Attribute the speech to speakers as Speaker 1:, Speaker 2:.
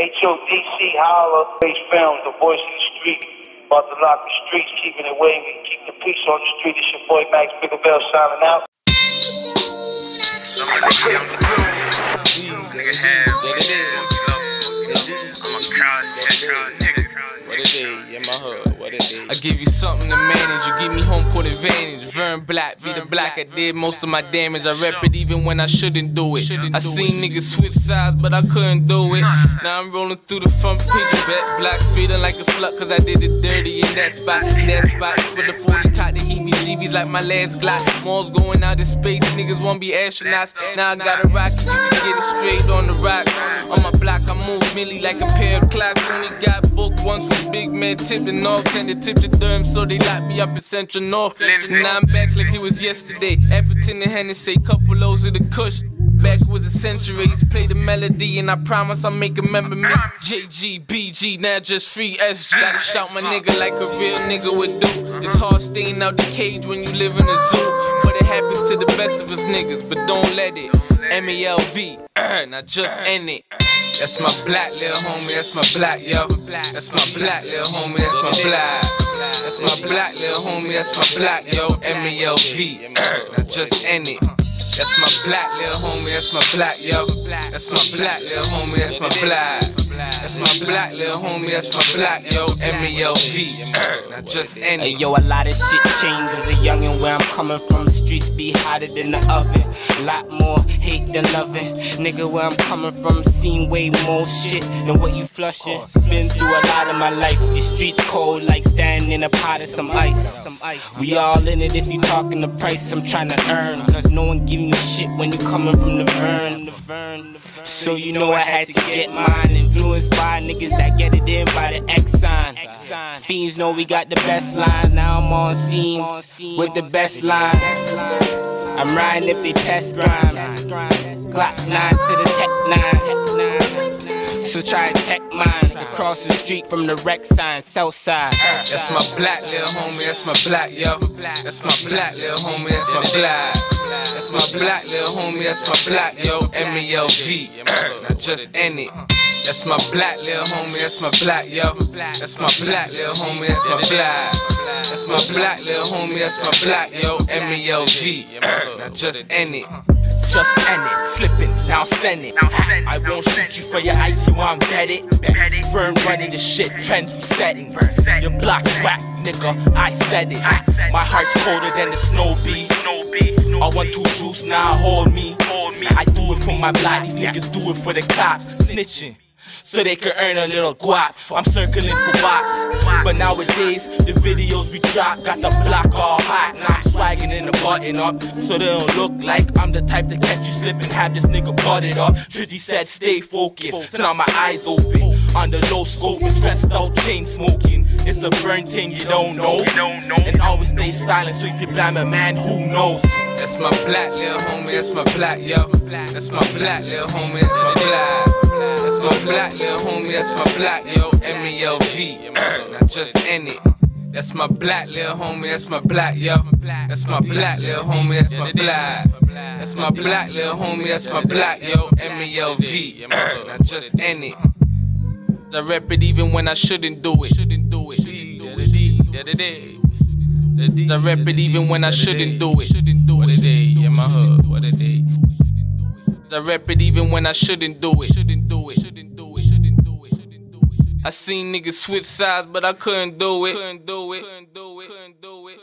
Speaker 1: HODC, Holla, Face Films, the voice of the street. About to lock the streets, keeping it wavy, keep the peace on the street. It's your boy Max Bigger Bell signing out.
Speaker 2: Nigga I'm a crowd, nigga.
Speaker 3: What it is, yeah, my hood, what it is. I give you something to manage, you give me home court advantage. Vern Black, be the black, I did most of my damage. I rep it even when I shouldn't do it. I seen niggas switch sides, but I couldn't do it. Now I'm rolling through the front page, bet blacks feeling like a slut, cause I did it dirty in that spot. That spot with the 40 cot, the heat me GBs like my last Glock. Malls going out in space, niggas wanna be astronauts. Now I got a rocket, you can get it straight on the rocks. On my block, I move milli like a pair of clocks. Only got booked once with big man tipping off. Send the tip to Durham, so they locked me up in Central North. Now I'm back like it was yesterday. Appleton and Hennessy, couple lows of the kush. Back was a centuries, play the melody, and I promise I'll make a member me. JG, BG, now just free SG. Gotta shout my nigga like a real nigga would do. It's hard staying out the cage when you live in a zoo. But it happens to the best of us niggas, but don't let it. M-A-L-V, now just end it. That's my black little homie, that's my black, yo. That's my black little homie, that's my black. That's my black little homie, that's my black, yo. M-A-L-V, now just end it. That's my black little homie, that's my black, yo. That's my black little homie, that's my black. That's my black little homie, that's my black, yo. M-A-L-V, now just end
Speaker 4: Hey, yo, a lot of shit changed as a youngin' where I'm coming from. The streets be hotter than the oven. Lot more hate than loving. Nigga, where I'm coming from, seen way more shit than what you flushing. Been through a lot of my life. The streets cold like standing in a pot of some ice. We all in it if you talking the price I'm trying to earn. Cause no one giving you shit when you coming from the vern. So you know I had to get mine. By niggas that get it in by the sign. Fiends know we got the best lines. Now I'm on scene with the best lines. I'm riding if they test rhymes. Glock 9 to the Tech 9. So try tech mines across the street from the wreck sign, south side.
Speaker 3: That's my black little homie, that's my black, yo. That's my black little homie, that's my black. That's my black little homie, that's my black, yo. M-A-L-V, now just end it. That's my black little homie, that's my black, yo. That's my black little homie, that's my black. That's my black little homie, that's my black, yo. M-A-L-V, now just end it.
Speaker 4: Just end it, slipping, now send it. I won't shoot you for your ice, you want bet it. Vern running the shit, trends we setting. Your block's whack, nigga, I said it. My heart's colder than the snow bee. I want two juice, now hold me. I do it for my block, these niggas do it for the cops. Snitching. So they can earn a little guap. I'm circling for box. But nowadays, the videos we drop got the block all hot. Now I'm swagging in the button up. So they don't look like I'm the type to catch you slipping. Have this nigga butted up. Trizzy said stay focused. So now my eyes open. On the low scope, with stressed out chain smoking. It's a burn thing you don't know. And always stay silent. So if you blame a man, who knows?
Speaker 3: That's my black little homie, that's my black, yo. That's my black little homie, that's my black. That's my black little homie, that's my black, yo. M-A-L-V, now just end it. That's my black little homie, that's my black, yo. That's my black little homie, that's my black. That's my black little homie, that's my black, yo. M-A-L-V, now just end it. I rep it even when I shouldn't do it. Shouldn't do it. I rep it even when I shouldn't do it. Shouldn't do it. What it is, yeah, my hood. What it is. I rep it even when I shouldn't do it. Shouldn't do it. Shouldn't do it. I seen niggas switch sides, but I couldn't do it. Couldn't do it. Couldn't do it. Couldn't do it.